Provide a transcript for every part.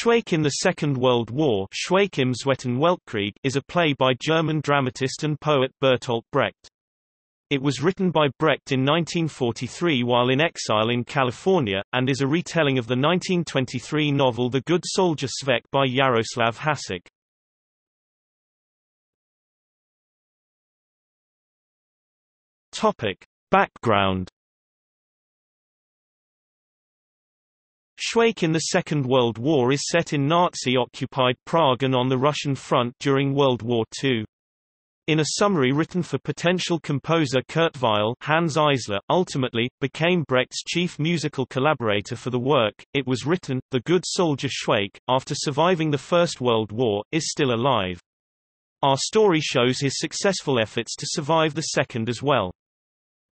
Schweik in the Second World War is a play by German dramatist and poet Bertolt Brecht. It was written by Brecht in 1943 while in exile in California, and is a retelling of the 1923 novel The Good Soldier Švejk by Jaroslav Hasek. Topic. Background Schweik in the Second World War is set in Nazi-occupied Prague and on the Russian front during World War II. In a summary written for potential composer Kurt Weill Hanns Eisler, ultimately, became Brecht's chief musical collaborator for the work. It was written, The Good Soldier Schweik, after surviving the First World War, is still alive. Our story shows his successful efforts to survive the second as well.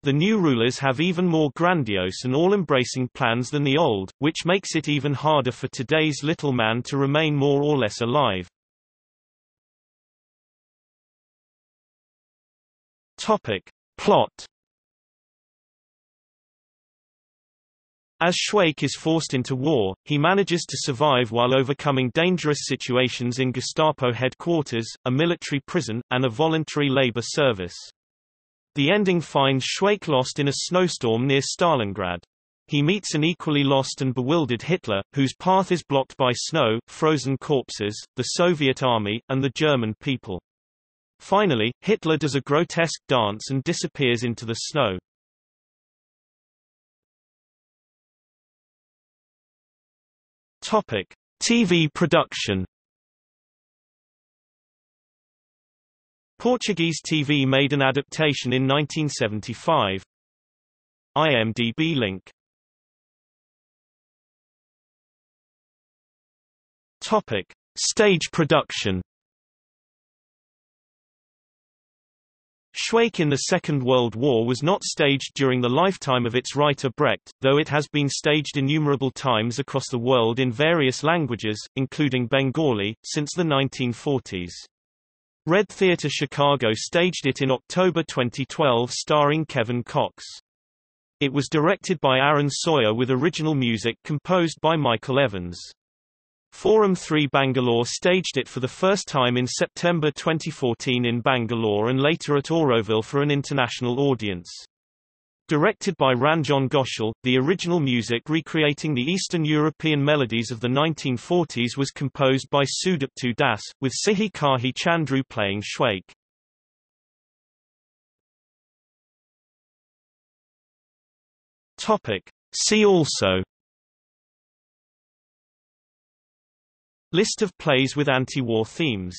The new rulers have even more grandiose and all-embracing plans than the old, which makes it even harder for today's little man to remain more or less alive. Topic. Plot As Schweik is forced into war, he manages to survive while overcoming dangerous situations in Gestapo headquarters, a military prison, and a voluntary labor service. The ending finds Schweik lost in a snowstorm near Stalingrad. He meets an equally lost and bewildered Hitler, whose path is blocked by snow, frozen corpses, the Soviet army, and the German people. Finally, Hitler does a grotesque dance and disappears into the snow. Topic: TV production Portuguese TV made an adaptation in 1975. IMDb link Topic. Stage production Schweik in the Second World War was not staged during the lifetime of its writer Brecht, though it has been staged innumerable times across the world in various languages, including Bengali, since the 1940s. Red Theatre Chicago staged it in October 2012 starring Kevin Cox. It was directed by Aaron Sawyer with original music composed by Michael Evans. Forum 3 Bangalore staged it for the first time in September 2014 in Bangalore and later at Auroville for an international audience. Directed by Ranjan Ghoshal, the original music recreating the Eastern European melodies of the 1940s was composed by Sudipto Das, with Sihi Kahi Chandru playing Schweik. Topic. See also List of plays with anti-war themes